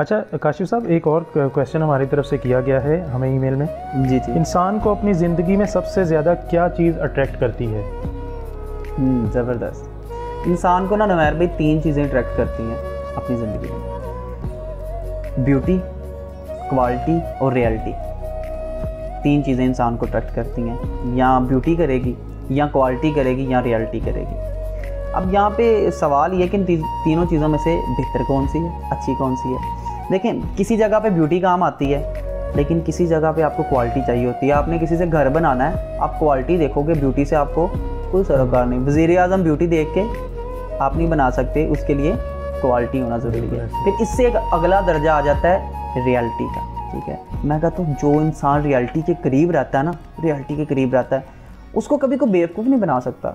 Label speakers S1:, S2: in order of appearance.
S1: अच्छा काशिफ साहब एक और क्वेश्चन हमारी तरफ़ से किया गया है हमें ईमेल में।
S2: जी जी।
S1: इंसान को अपनी ज़िंदगी में सबसे ज़्यादा क्या चीज़ अट्रैक्ट करती है?
S2: हम्म, ज़बरदस्त। इंसान को ना नवैर भाई तीन चीज़ें अट्रैक्ट करती हैं अपनी ज़िंदगी में। ब्यूटी क्वालिटी और रियलिटी तीन चीज़ें इंसान को अट्रैक्ट करती हैं। या ब्यूटी करेगी या क्वालिटी करेगी या रियलिटी करेगी। अब यहाँ पे सवाल ये कि इन ती, तीनों चीज़ों में से बेहतर कौन सी है अच्छी कौन सी है? देखें किसी जगह पे ब्यूटी काम आती है लेकिन किसी जगह पे आपको क्वालिटी चाहिए होती है। आपने किसी से घर बनाना है आप क्वालिटी देखोगे ब्यूटी से आपको कोई सरोकार नहीं। वज़ी अजम ब्यूटी देख के आप नहीं बना सकते उसके लिए क्वालिटी होना ज़रूरी है। फिर इससे एक अगला दर्जा आ जाता है रियलिटी का ठीक है? मैं कहता हूँ जो इंसान रियलिटी के करीब रहता है ना रियलिटी के करीब रहता है उसको कभी कोई बेवकूफ़ नहीं बना सकता।